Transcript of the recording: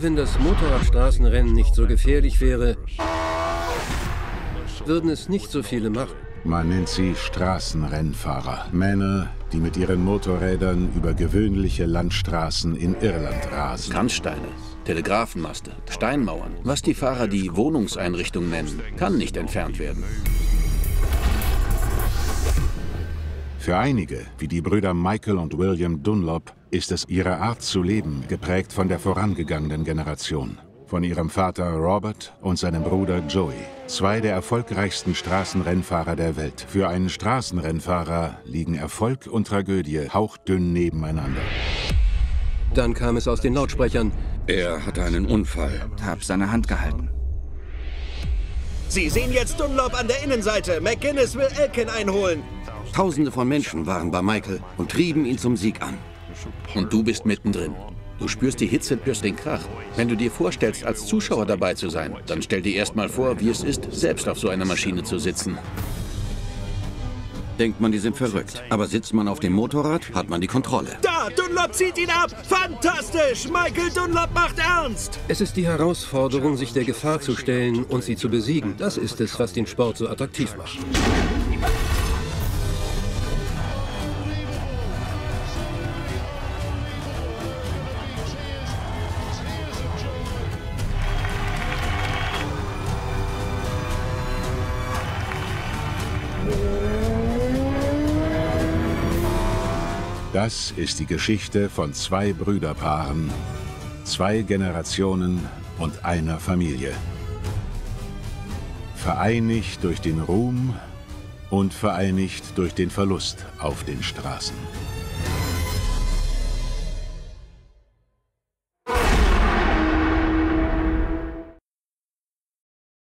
Wenn das Motorradstraßenrennen nicht so gefährlich wäre, würden es nicht so viele machen. Man nennt sie Straßenrennfahrer. Männer, die mit ihren Motorrädern über gewöhnliche Landstraßen in Irland rasen. Kannsteine, Telegrafenmaste, Steinmauern. Was die Fahrer die Wohnungseinrichtung nennen, kann nicht entfernt werden. Für einige, wie die Brüder Michael und William Dunlop, ist es ihre Art zu leben, geprägt von der vorangegangenen Generation. Von ihrem Vater Robert und seinem Bruder Joey. Zwei der erfolgreichsten Straßenrennfahrer der Welt. Für einen Straßenrennfahrer liegen Erfolg und Tragödie hauchdünn nebeneinander. Dann kam es aus den Lautsprechern. Er hatte einen Unfall. Hab seine Hand gehalten. Sie sehen jetzt Dunlop an der Innenseite. McGinnis will Elkin einholen. Tausende von Menschen waren bei Michael und trieben ihn zum Sieg an. Und du bist mittendrin. Du spürst die Hitze, spürst den Krach. Wenn du dir vorstellst, als Zuschauer dabei zu sein, dann stell dir erst mal vor, wie es ist, selbst auf so einer Maschine zu sitzen. Denkt man, die sind verrückt. Aber sitzt man auf dem Motorrad, hat man die Kontrolle. Da, Dunlop zieht ihn ab. Fantastisch. Michael Dunlop macht ernst. Es ist die Herausforderung, sich der Gefahr zu stellen und sie zu besiegen. Das ist es, was den Sport so attraktiv macht. Das ist die Geschichte von zwei Brüderpaaren, zwei Generationen und einer Familie. Vereinigt durch den Ruhm und vereinigt durch den Verlust auf den Straßen.